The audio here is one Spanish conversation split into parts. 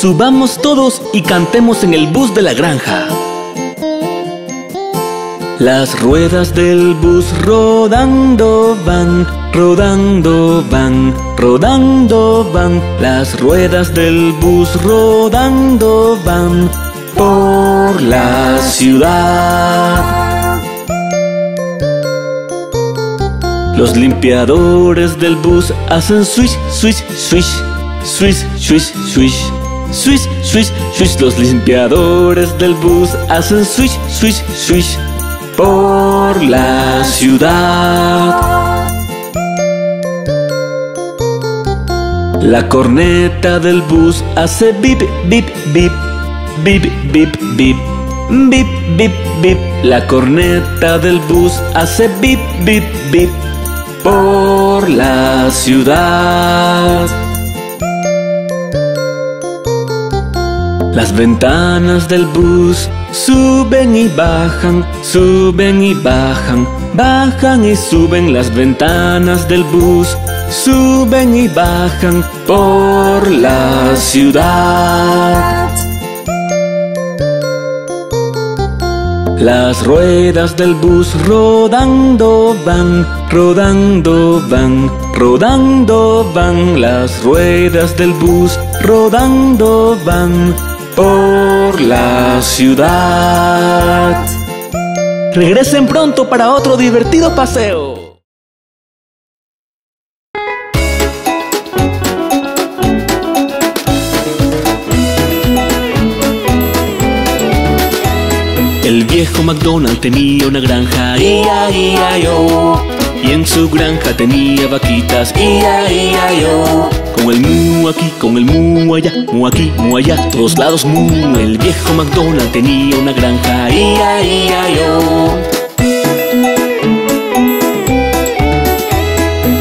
Subamos todos y cantemos en el bus de la granja. Las ruedas del bus rodando van, rodando van, rodando van. Las ruedas del bus rodando van por la ciudad. Los limpiadores del bus hacen swish, swish, swish, Swish, swish, swish. Swish, swish, swish. Los limpiadores del bus hacen swish, swish, swish. Por la ciudad. La corneta del bus hace bip, bip, bip. Bip, bip, bip. Bip, bip, bip. La corneta del bus hace bip, bip, bip. Por la ciudad. Las ventanas del bus suben y bajan, suben y bajan, bajan y suben las ventanas del bus, suben y bajan por la ciudad. Las ruedas del bus rodando van, rodando van, rodando van. Las ruedas del bus rodando van por la ciudad. Regresen pronto para otro divertido paseo. El viejo McDonald tenía una granja, ia, ia, yo. Y en su granja tenía vaquitas, ia, ia, yo. Con el mu aquí, con el mu allá, mu aquí, mu allá, todos lados mu. El viejo McDonald tenía una granja, ia, ia, yo.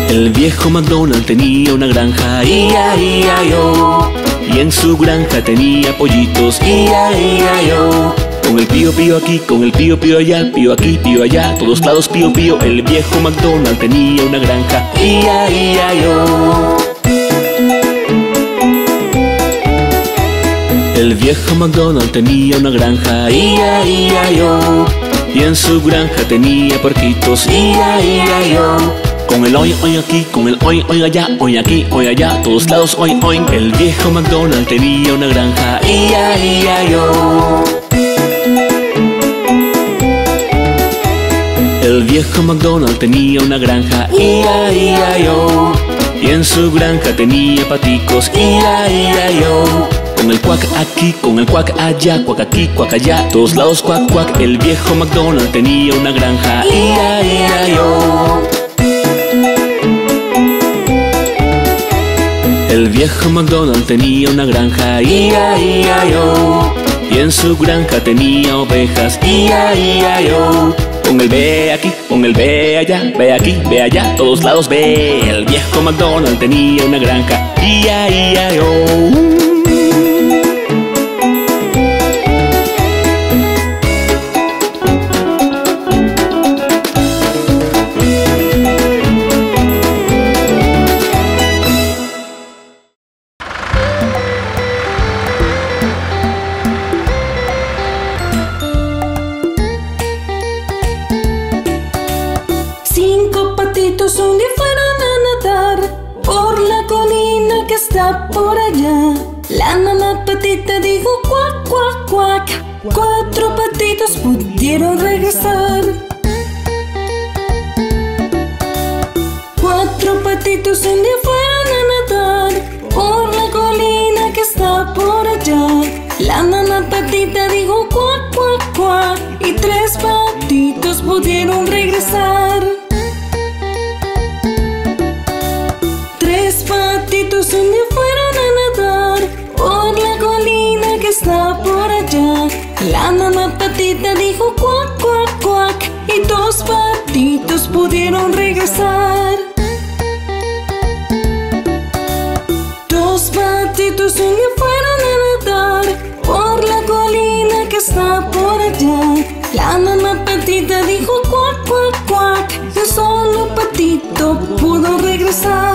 El viejo McDonald tenía una granja, ia, ia, yo. Y en su granja tenía pollitos, ia, ia, yo. Con el pío pío aquí, con el pío pío allá, pío aquí, pío allá, todos lados pío pío. El viejo McDonald tenía una granja, ia, ia, yo. El viejo McDonald tenía una granja, ia, ia, yo. Y en su granja tenía porquitos, ia, ia, yo. Con el hoy, hoy aquí, con el hoy, hoy allá, hoy aquí, hoy allá, todos lados hoy, hoy. El viejo McDonald tenía una granja, ia, ia, yo. Viejo McDonald tenía una granja, ia, ia, yo. Y en su granja tenía paticos, ia, ia, yo. Con el cuac aquí, con el cuac allá, cuac aquí, cuac allá, todos lados cuac, cuac. El viejo McDonald tenía una granja, ia, ia, yo. El viejo McDonald tenía una granja, ia, ia, yo. En su granja tenía ovejas, ia, ia, yo. Con el ve aquí, con el ve allá, ve aquí, ve allá, todos lados ve. El viejo McDonald tenía una granja, ia, ia, yo. La mamá patita dijo cuac, cuac, cuac. Y dos patitos pudieron regresar. Dos patitos un día fueron a nadar por la colina que está por allá. La mamá patita dijo cuac, cuac, cuac. Y un solo patito pudo regresar.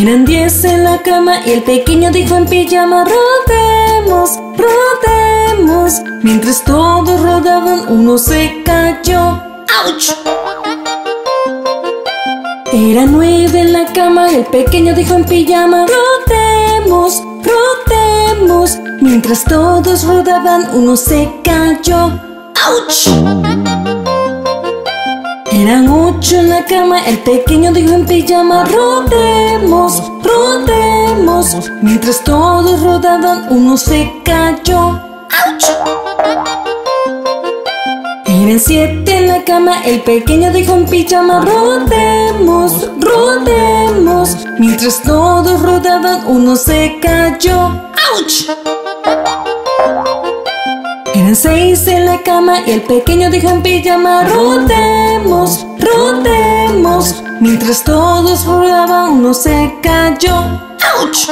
Eran diez en la cama y el pequeño dijo en pijama Rodemos, rodemos Mientras todos rodaban uno se cayó ¡Auch! Eran nueve en la cama y el pequeño dijo en pijama Rodemos, rodemos Mientras todos rodaban uno se cayó ¡Auch! Eran ocho en la cama, el pequeño dijo en pijama Rodemos, rodemos Mientras todos rodaban, uno se cayó. ¡Auch! Eran siete en la cama, el pequeño dijo en pijama Rodemos, rodemos Mientras todos rodaban, uno se cayó. ¡Auch! Eran seis en la cama y el pequeño dijo en pijama Rodemos, rodemos Mientras todos rodaban uno se cayó. ¡Auch!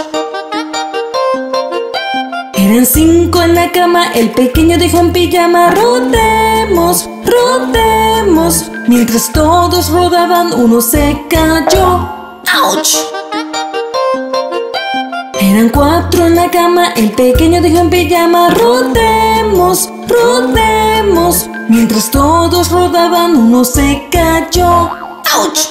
Eran cinco en la cama, el pequeño dijo en pijama Rodemos, rodemos Mientras todos rodaban uno se cayó. ¡Auch! Eran cuatro en la cama, el pequeño dijo en pijama Rodemos, rodemos Mientras todos rodaban uno se cayó. ¡Auch!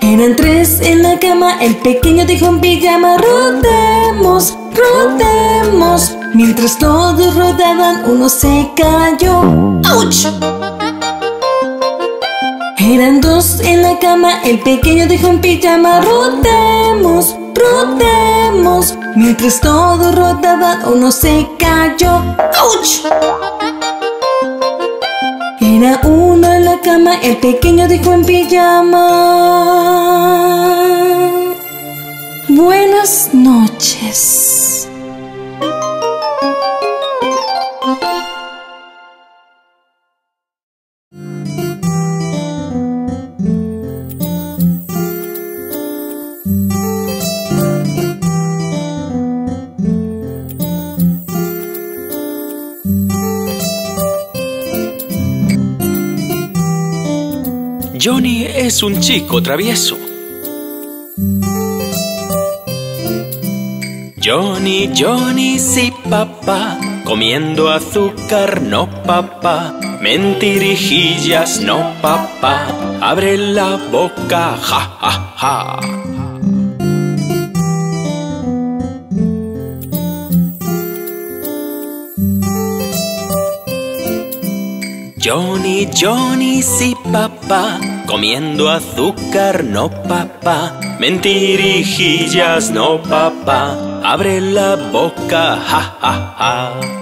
Eran tres en la cama, el pequeño dijo en pijama Rodemos, rodemos Mientras todos rodaban uno se cayó. ¡Auch! Eran dos en la cama, el pequeño dijo en pijama Rodemos, rodemos Mientras todos rodaban uno se cayó. ¡Auch! Era uno en la cama, el pequeño dijo en pijama. Buenas noches un chico travieso. Johnny, Johnny, sí papá, comiendo azúcar, no papá, mentirijillas, no papá, abre la boca, ja, ja, ja. Johnny, Johnny, sí papá, comiendo azúcar, no papá, mentirijillas, no papá, abre la boca, ja, ja, ja.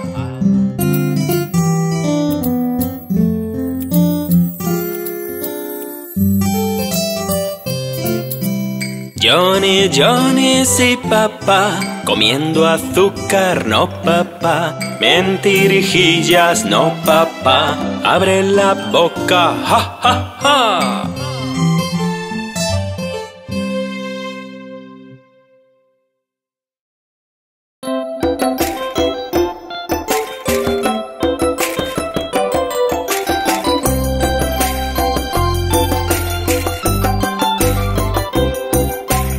Johnny, Johnny, sí papá, comiendo azúcar, no papá, mentirijillas, no papá, abre la boca, ja, ja, ja.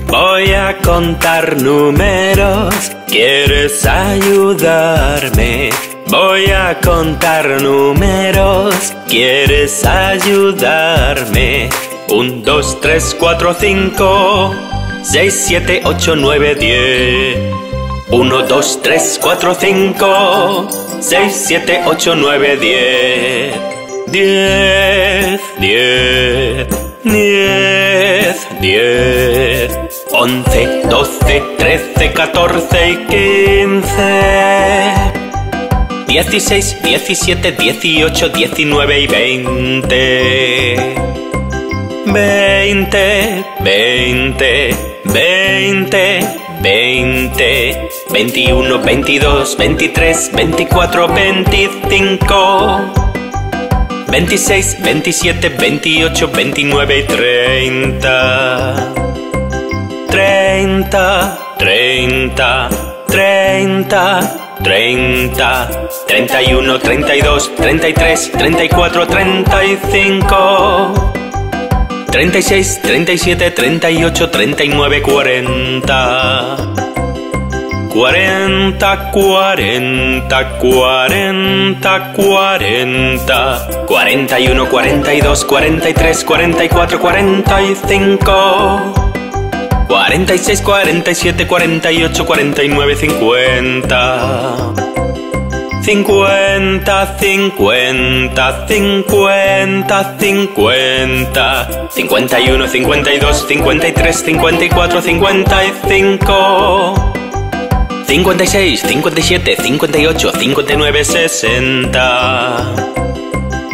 Voy a contar números, ¿quieres ayudarme? Voy a contar números, ¿quieres ayudarme? Un, dos, tres, cuatro, cinco, seis, siete, ocho, nueve, diez. Uno, dos, tres, cuatro, cinco, seis, siete, ocho, nueve, diez. Diez, diez, diez, diez. Once, doce, trece, catorce y quince. 16, 17, 18, 19 y 20. 20, 20, 20, 20, 21, 22, 23, 24, 25. 26, 27, 28, 29 y 30. 30, 30, 30, 30, 31, 32, 33, 34, 35. 36, 37, 38, 39, 40. 40, 40, 40, 40, 41, 42, 43, 44, 45. 46, 47, 48, 49, 50. 50, 50, 50, 50, 51, 52, 53, 54, 55. 56, 57, 58, 59, 60.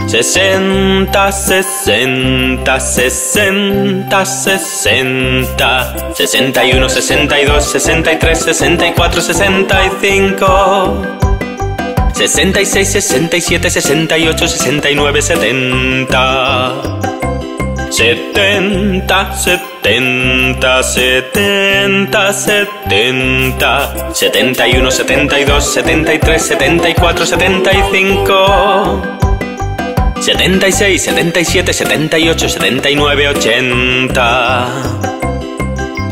60, 60, 60, 60, 61, 62, 63, 64, 65. 66, 67, 68, 69, 70. 70, 70, 70, 70, 71, 72, 73, 74, 75. 76, 77, 78, 79, 80.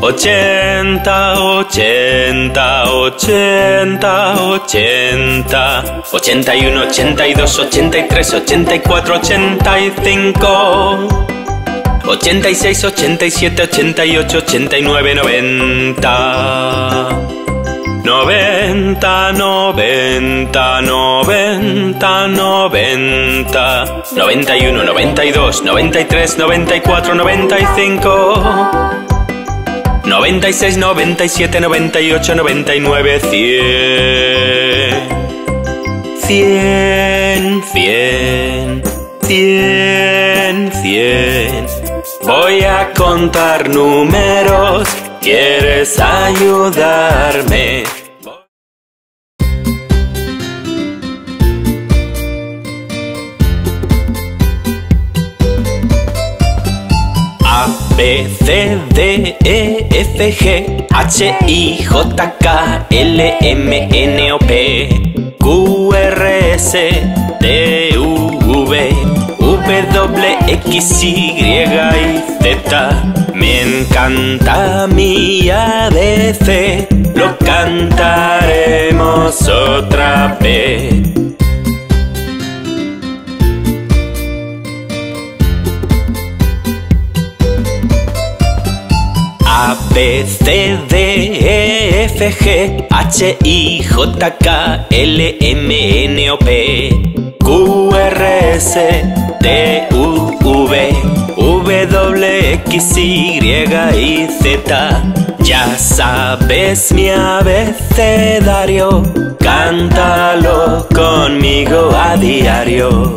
80, 80, 80, 80, 81, 82, 83, 84, 85. 86, 87, 88, 89, 90. 90, 90, 90, 90, 91, 92, 93, 94, 95. 96, 97, 98, 99, 100. 100, 100, 100, 100. Voy a contar números, ¿quieres ayudarme? B, C, D, E, F, G, H, I, J, K, L, M, N, O, P, Q, R, S, T, U, V, W, X, Y y Z. Me encanta mi ABC, lo cantaremos otra vez. C, D, E, F, G, H, I, J, K, L, M, N, O, P, Q, R, S, T, U, V, W, X, Y y Z. Ya sabes mi abecedario, cántalo conmigo a diario.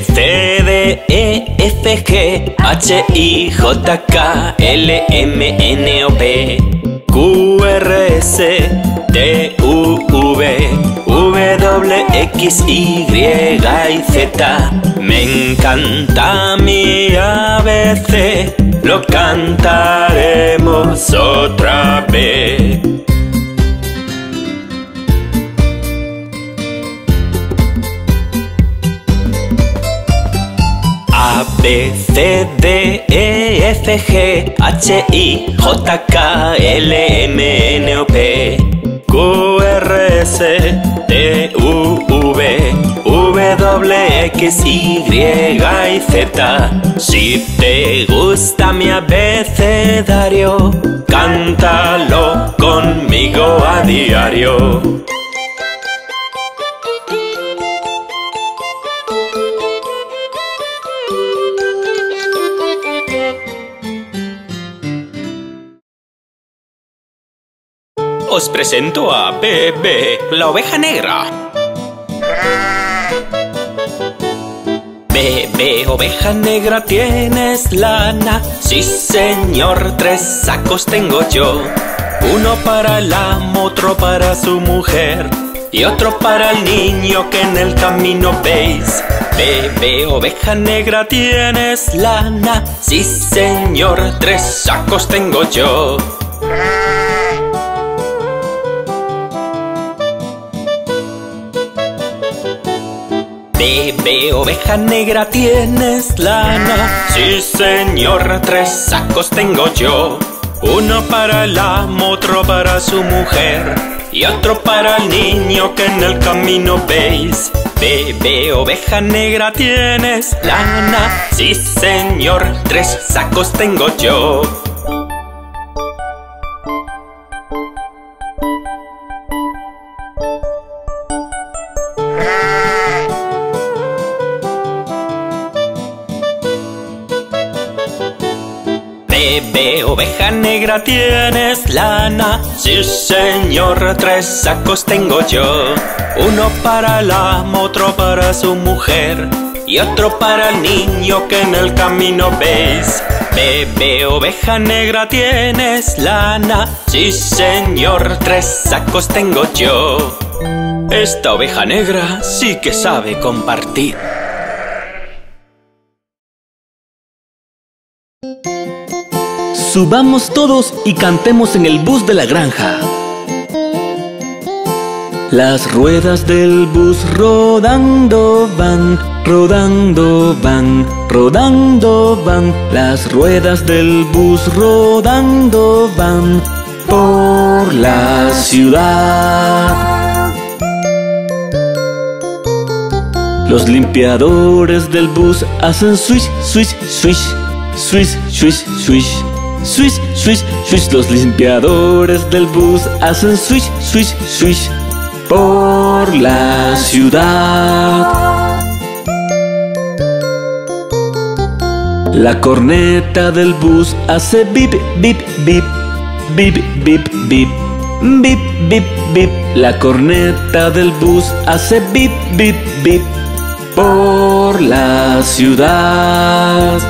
C, D, E, F, G, H, I, J, K, L, M, N, O, P, Q, R, S, T, U, V, W, X, Y y Z. Me encanta mi ABC, lo cantaremos otra vez. B, C, D, E, F, G, H, I, J, K, L, M, N, O, P, Q, R, S, T, U, V, W, X, Y y Z. Si te gusta mi abecedario, cántalo conmigo a diario. Os presento a Bebe, la oveja negra. Bebe, oveja negra, tienes lana. Sí, señor, tres sacos tengo yo. Uno para el amo, otro para su mujer. Y otro para el niño que en el camino veis. Bebe, oveja negra, tienes lana. Sí, señor, tres sacos tengo yo. Bebe, oveja negra, tienes lana. Sí, señor, tres sacos tengo yo. Uno para el amo, otro para su mujer. Y otro para el niño que en el camino veis. Bebe, oveja negra, tienes lana. Sí, señor, tres sacos tengo yo. Oveja negra, tienes lana. Sí, señor, tres sacos tengo yo. Uno para el amo, otro para su mujer. Y otro para el niño que en el camino veis. Bebe, oveja negra, tienes lana. Sí, señor, tres sacos tengo yo. Esta oveja negra sí que sabe compartir. Subamos todos y cantemos en el bus de la granja. Las ruedas del bus rodando van, rodando van, rodando van. Las ruedas del bus rodando van por la ciudad. Los limpiadores del bus hacen swish, swish, swish, swish, swish, swish swish, swish, swish. Los limpiadores del bus hacen swish, swish, swish por la ciudad. La corneta del bus hace bip, bip, bip, bip, bip, bip. Bip, bip, bip, la corneta del bus hace bip, bip, bip por la ciudad.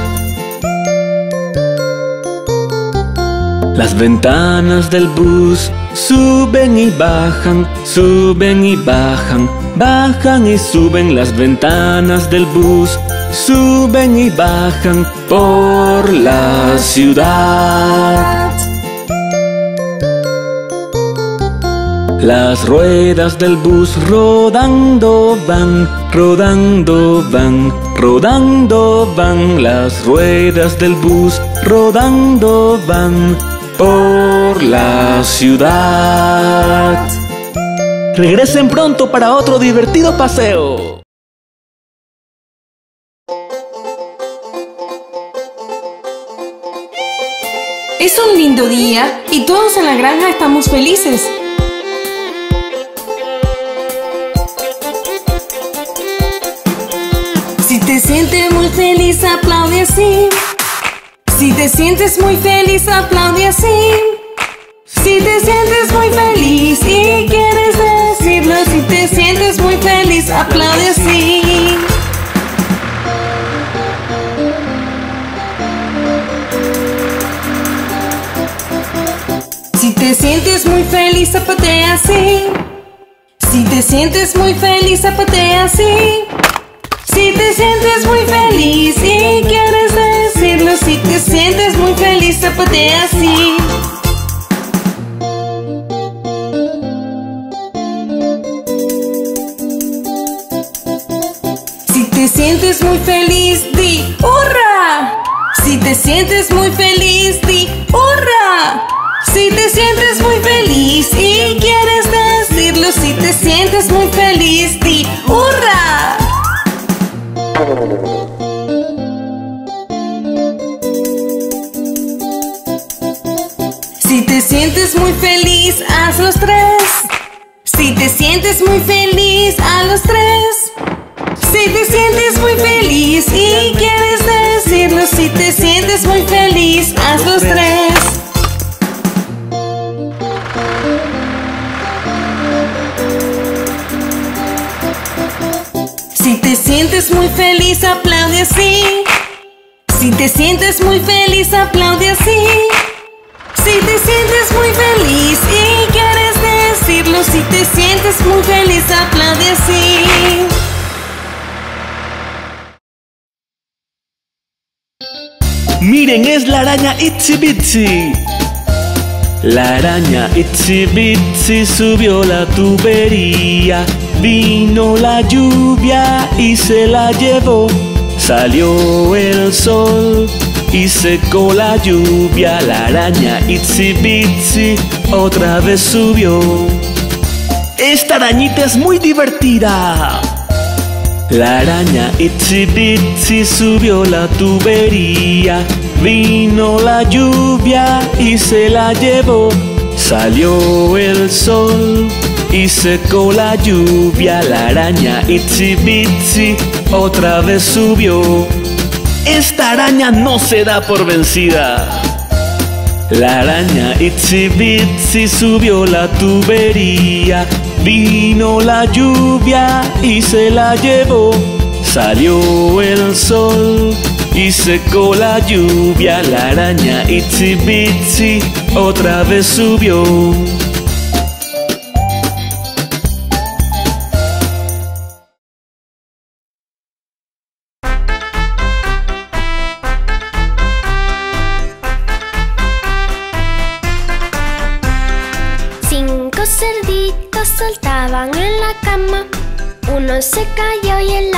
Las ventanas del bus suben y bajan, suben y bajan, bajan y suben las ventanas del bus, suben y bajan por la ciudad. Las ruedas del bus rodando van, rodando van, rodando van. Las ruedas del bus rodando van por la ciudad. Regresen pronto para otro divertido paseo. Es un lindo día y todos en la granja estamos felices. Si te sientes muy feliz, aplaude así. Si te sientes muy feliz, aplaude así. Si te sientes muy feliz y quieres decirlo, si te sientes muy feliz, aplaude así. Si te sientes muy feliz, zapatea así. Si te sientes muy feliz, zapatea así. Si te sientes muy feliz y quieres decirlo, si te sientes muy feliz, zapatea así. Si te sientes muy feliz, di ¡Hurra! Si te sientes muy feliz, di ¡Hurra! Si te sientes muy feliz y quieres decirlo, si te sientes muy feliz, di ¡Hurra! Si te sientes muy feliz, haz los tres. Si te sientes muy feliz, haz los tres. Si te sientes muy feliz y quieres decirlo, si te sientes muy feliz, haz los tres. Si te sientes muy feliz, aplaude así. Si te sientes muy feliz, aplaude así. Si te sientes muy feliz y quieres decirlo, si te sientes muy feliz, aplaude así. Miren, es la araña Itsy Bitsy. La araña Itsy Bitsy subió la tubería. Vino la lluvia y se la llevó. Salió el sol y secó la lluvia. La araña Itsy Bitsy otra vez subió. Esta arañita es muy divertida. La araña Itsy Bitsy subió la tubería. Vino la lluvia y se la llevó. Salió el sol y secó la lluvia. La araña Itsy Bitsy otra vez subió. Esta araña no se da por vencida. La araña Itsy Bitsy subió la tubería. Vino la lluvia y se la llevó. Salió el sol y secó la lluvia. La araña Itsy Bitsy otra vez subió.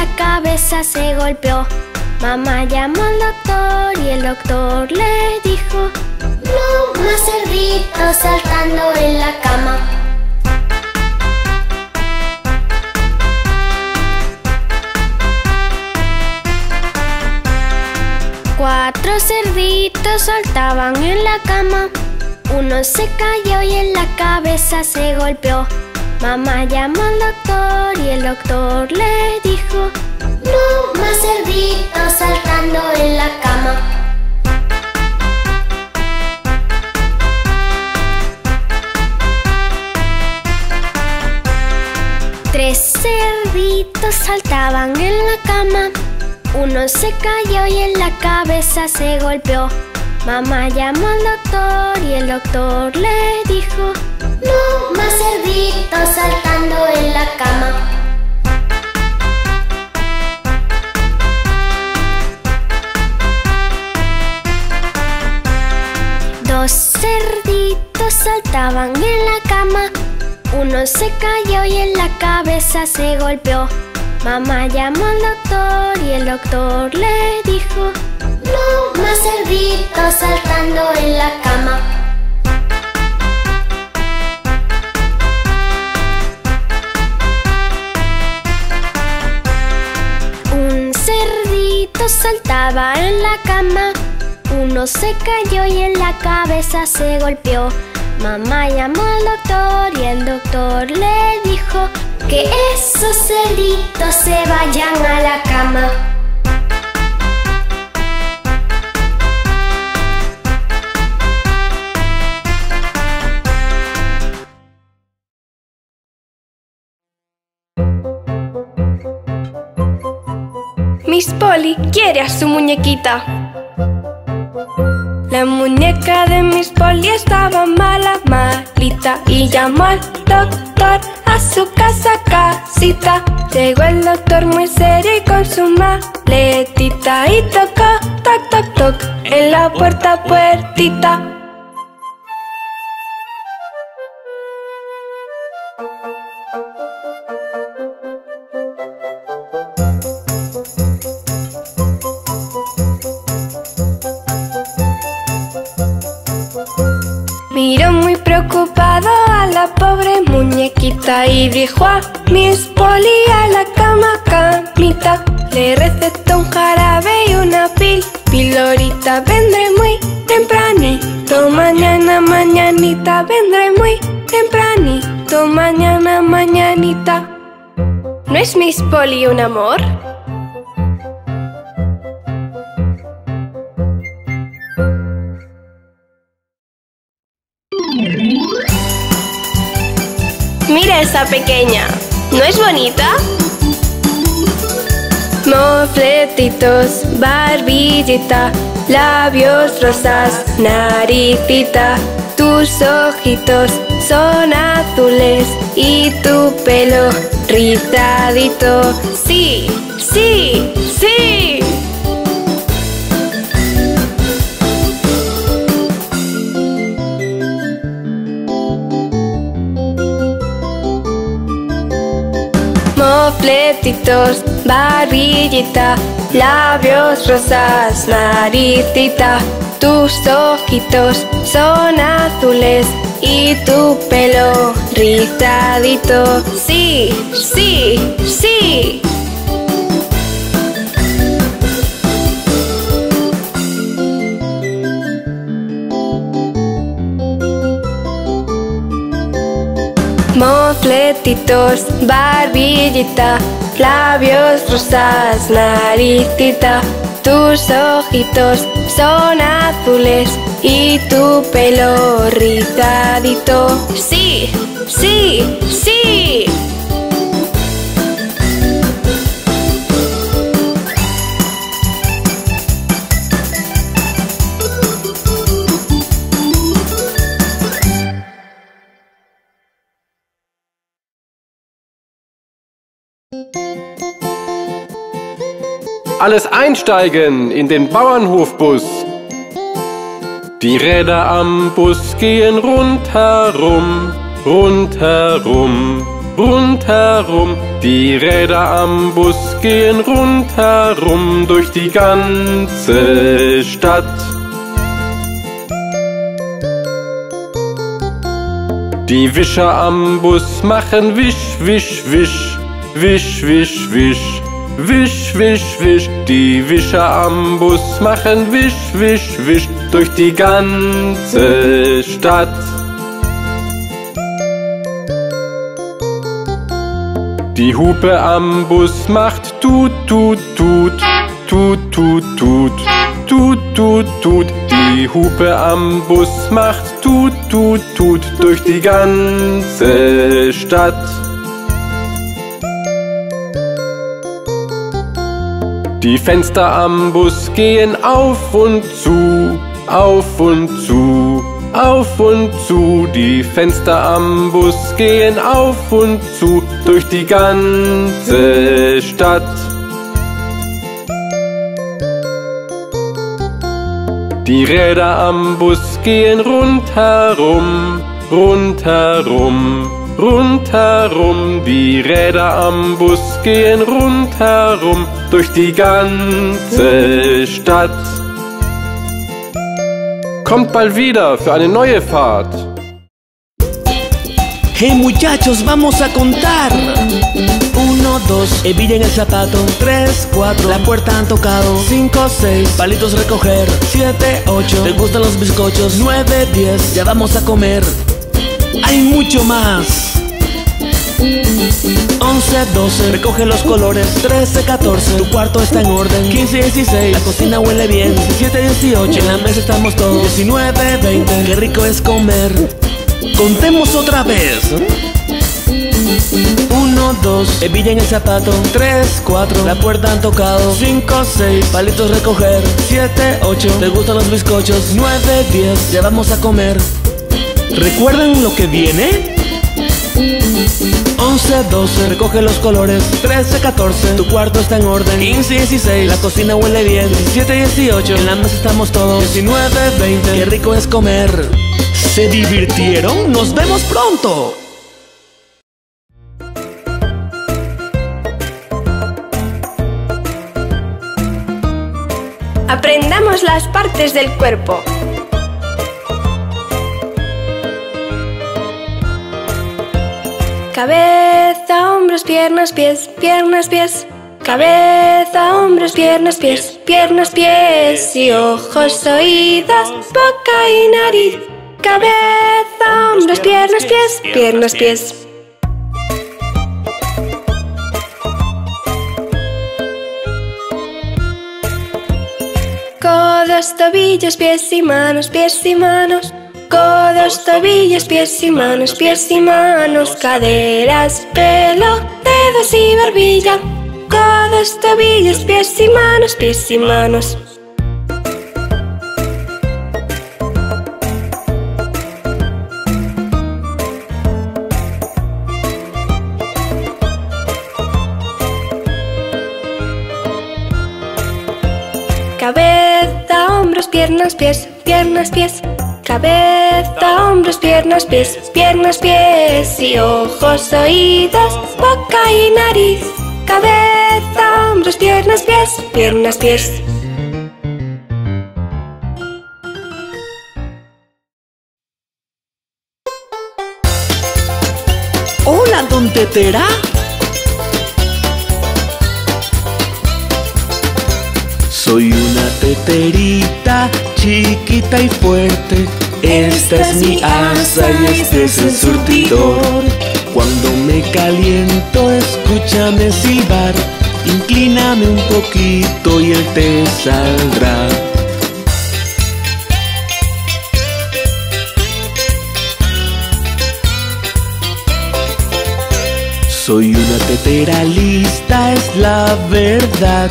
La cabeza se golpeó. Mamá llamó al doctor y el doctor le dijo: No más cerditos saltando en la cama. Cuatro cerditos saltaban en la cama. Uno se cayó y en la cabeza se golpeó. Mamá llamó al doctor y el doctor le dijo: No más cerditos saltando en la cama. Tres cerditos saltaban en la cama. Uno se cayó y en la cabeza se golpeó. Mamá llamó al doctor y el doctor le dijo: No más cerditos saltando en la cama. Dos cerditos saltaban en la cama. Uno se cayó y en la cabeza se golpeó. Mamá llamó al doctor y el doctor le dijo: No más cerditos saltando en la cama. Saltaba en la cama. Uno se cayó y en la cabeza se golpeó. Mamá llamó al doctor y el doctor le dijo que esos cerditos se vayan a la cama. Polly quiere a su muñequita. La muñeca de Miss Polly estaba mala, malita y llamó al doctor a su casa, casita. Llegó el doctor muy serio y con su maletita y tocó, toc, toc, toc, en la puerta, puertita. Muñequita y dijo a la cama, camita. Le recetó un jarabe y una pil, pilorita. Vendré muy tempranito, mañana, mañanita. Vendré muy tempranito, mañana, mañanita. ¿No es Miss Polly un amor? Pequeña. ¿No es bonita? Mofletitos, barbillita, labios rosas, naricita. Tus ojitos son azules y tu pelo rizadito. Sí, sí. Mofletitos, barbillita, labios rosas, naricita. Tus ojitos son azules y tu pelo rizadito. Sí, sí, sí. Mofletitos, barbillita, labios rosas, naricita. Tus ojitos son azules y tu pelo rizadito. Sí, sí, sí. Alles einsteigen in den Bauernhofbus. Die Räder am Bus gehen rundherum, rundherum, rundherum. Die Räder am Bus gehen rundherum durch die ganze Stadt. Die Wischer am Bus machen wisch, wisch, wisch, wisch, wisch, wisch. Wisch, wisch, wisch, die Wischer am Bus machen wisch, wisch, wisch durch die ganze Stadt. Die Hupe am Bus macht tut, tut, tut, tut, tut, tut, tut, tut, tut. Die Hupe am Bus macht tut, tut, tut durch die ganze Stadt. Die Fenster am Bus gehen auf und zu, auf und zu, auf und zu. Die Fenster am Bus gehen auf und zu durch die ganze Stadt. Die Räder am Bus gehen rundherum, rundherum, rundherum. Die Räder am Bus gehen rundherum durch die ganze Stadt. Kommt bald wieder für eine neue Fahrt. Hey muchachos, vamos a contar. Uno, dos, hebilla en el zapato. Tres, cuatro, la puerta han tocado. Cinco, seis, palitos recoger. Siete, ocho, ¿te gustan los bizcochos? Nueve, diez, ya vamos a comer. Hay mucho más. 11, 12, recoge los colores. 13, 14, tu cuarto está en orden. 15, 16, la cocina huele bien. 17, 18, en la mesa estamos todos. 19, 20, qué rico es comer. Contemos otra vez. 1, 2, hebilla en el zapato. 3, 4, la puerta han tocado. 5, 6, palitos recoger. 7, 8, ¿te gustan los bizcochos? 9, 10, ya vamos a comer ¿Recuerdan lo que viene? 11, 12, recoge los colores 13, 14, tu cuarto está en orden 15, 16, la cocina huele bien 17, 18, en la mesa estamos todos 19, 20, qué rico es comer ¿Se divirtieron? ¡Nos vemos pronto! Aprendamos las partes del cuerpo. Cabeza, hombros, piernas, pies, piernas, pies. Cabeza, hombros, piernas, pies, piernas, pies. Y ojos, oídos, boca y nariz. Cabeza, hombros, piernas, pies, piernas, pies. Codos, tobillos, pies y manos, pies y manos. Codos, tobillos, pies y manos, pies y manos. Caderas, pelo, dedos y barbilla. codos, tobillos, pies y manos, pies y manos. Cabeza, hombros, piernas, pies, piernas, pies. Cabeza, hombros, piernas, pies, piernas, pies. Y ojos, oídos, boca y nariz. Cabeza, hombros, piernas, pies, piernas, pies. Hola, don Tetera. Soy una teterita chiquita y fuerte. Esta es mi asa y este es el surtidor. Cuando me caliento, escúchame silbar. Inclíname un poquito y el té saldrá. Soy una tetera lista, es la verdad.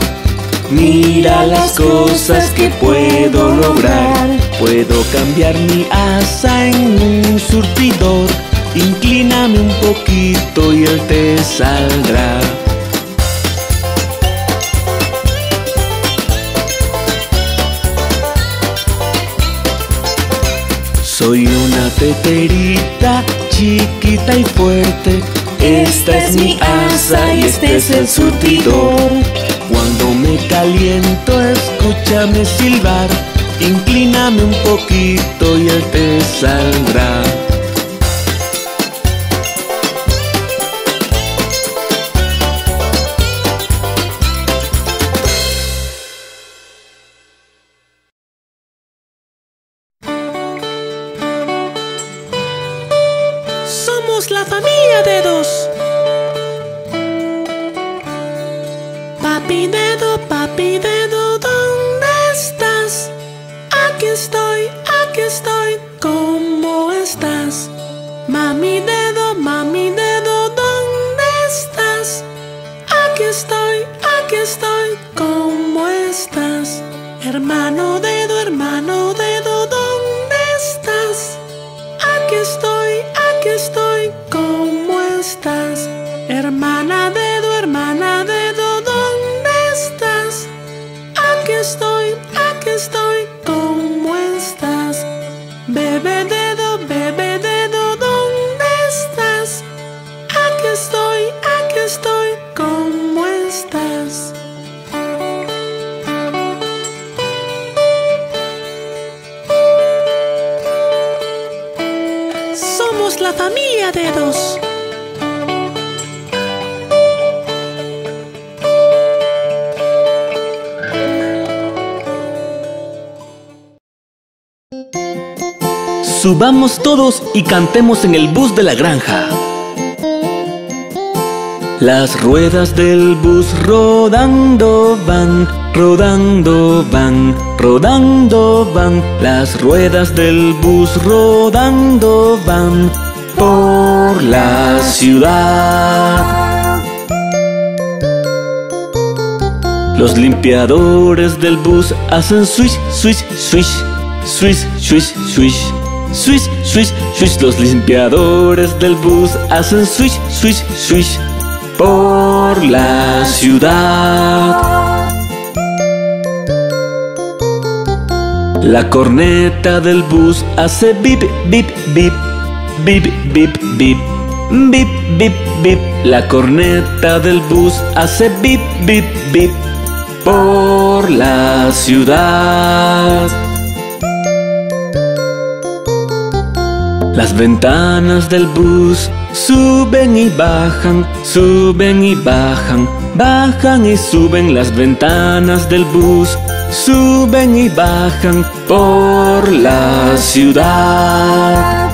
Mira las cosas que puedo lograr. Puedo cambiar mi asa en un surtidor. Inclíname un poquito y el té saldrá. Soy una teterita chiquita y fuerte. Esta es mi asa y este es el surtidor. Cuando me caliento, escúchame silbar. Inclíname un poquito y el té saldrá. Subamos todos y cantemos en el bus de la granja. Las ruedas del bus rodando van, rodando van, rodando van. Las ruedas del bus rodando van por la ciudad. Los limpiadores del bus hacen swish, swish, swish, swish, swish, swish swish, swish, swish. Los limpiadores del bus hacen swish, swish, swish por la ciudad. La corneta del bus hace bip, bip, bip, bip, bip, bip. Bip, bip, bip, la corneta del bus hace bip, bip, bip por la ciudad. Las ventanas del bus suben y bajan, suben y bajan, bajan y suben las ventanas del bus, suben y bajan por la ciudad.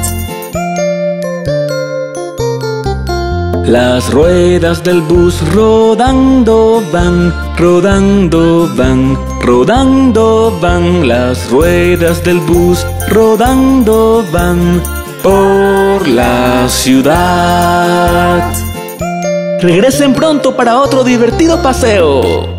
Las ruedas del bus rodando van, rodando van, rodando van. Las ruedas del bus rodando van por la ciudad. Regresen pronto para otro divertido paseo.